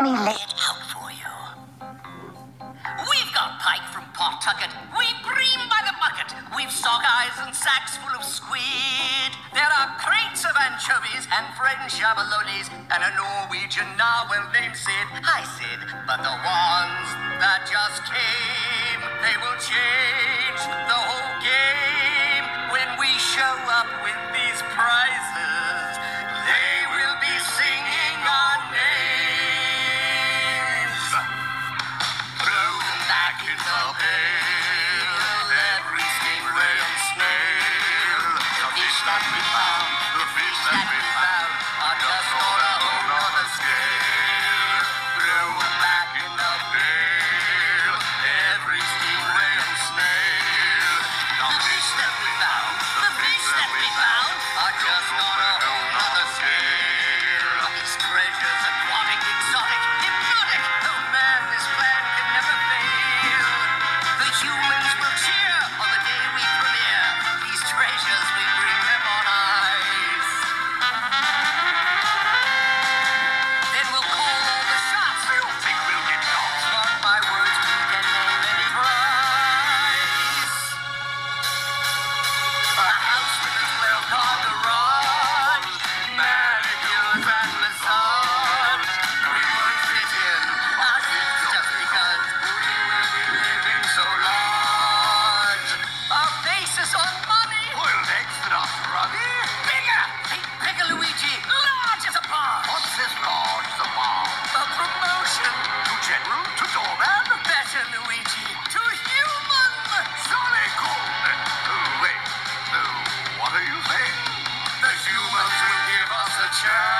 Let me lay it out for you. We've got pike from Pawtucket. We've bream by the bucket. We've sockeyes and sacks full of squid. There are crates of anchovies and French abalones and a Norwegian narwhal named Sid. Hi, Sid. But the ones that just came, back shine.